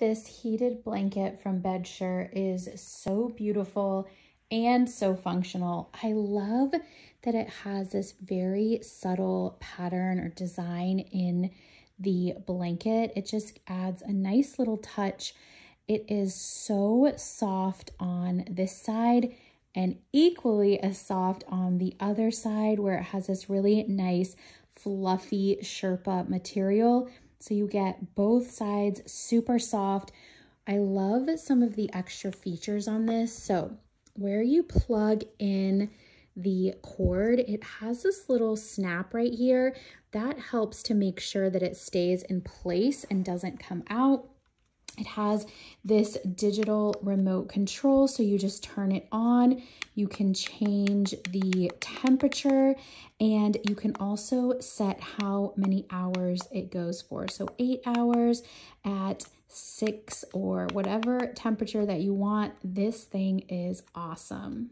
This heated blanket from Bedsure is so beautiful and so functional. I love that it has this very subtle pattern or design in the blanket. It just adds a nice little touch. It is so soft on this side and equally as soft on the other side where it has this really nice fluffy Sherpa material. So you get both sides super soft. I love some of the extra features on this. So where you plug in the cord, it has this little snap right here that helps to make sure that it stays in place and doesn't come out. Has this digital remote control, so you just turn it on. You can change the temperature and you can also set how many hours it goes for. So eight hours at six or whatever temperature that you want. This thing is awesome.